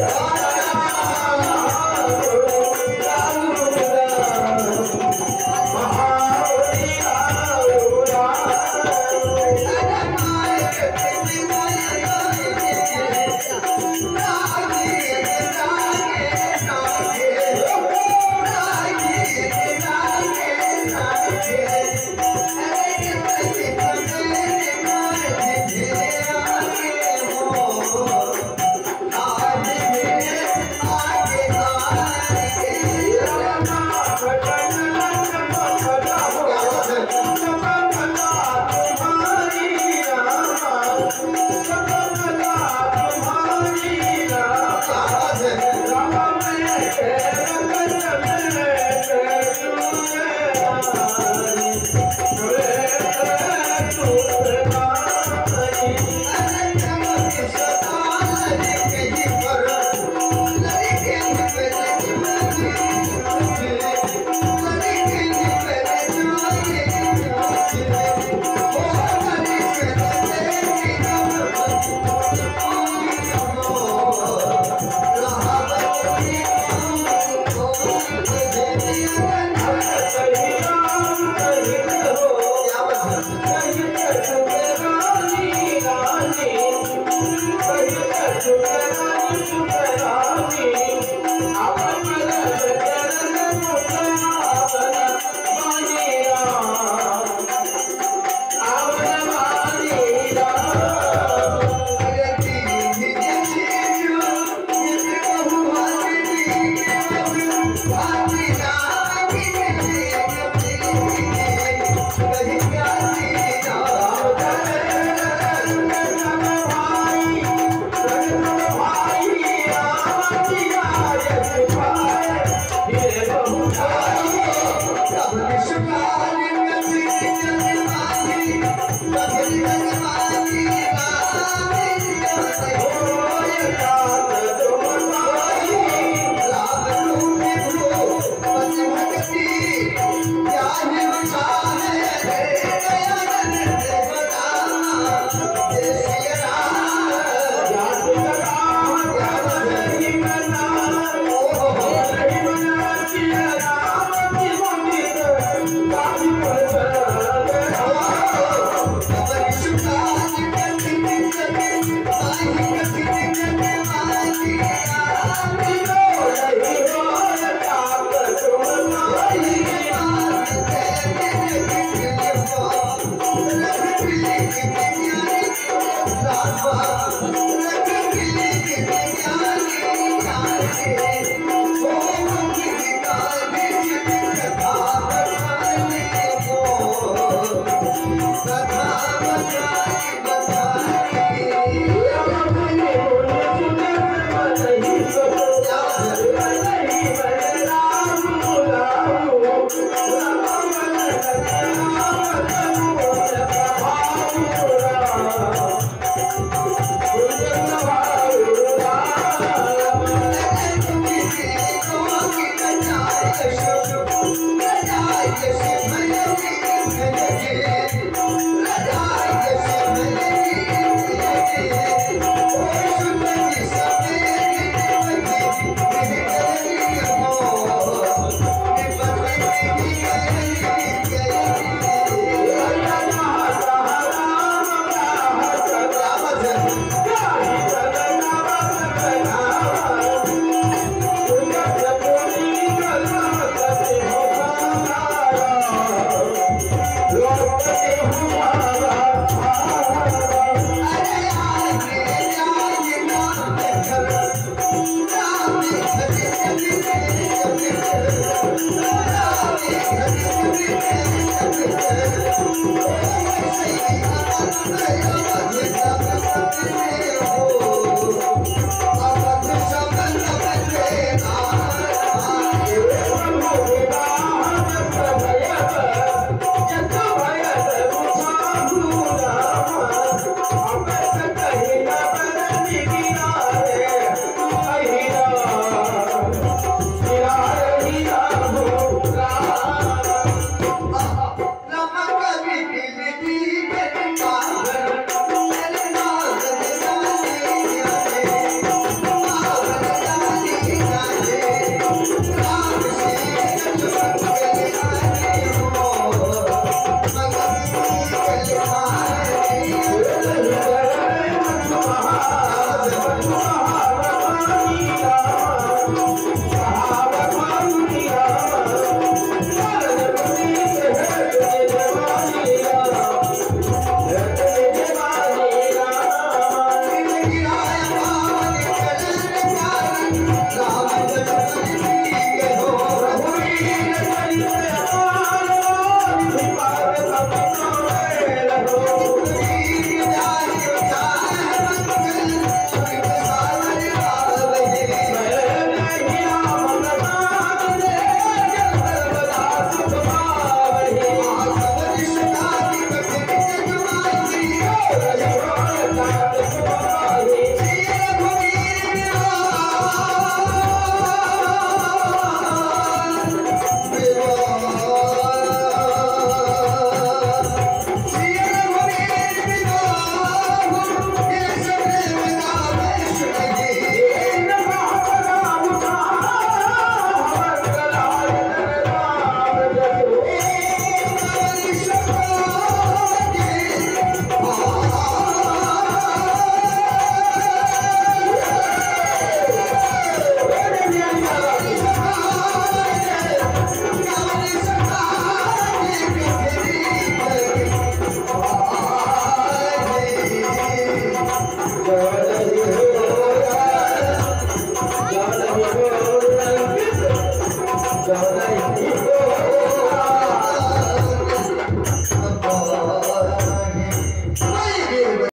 Hallelujah. Thank you.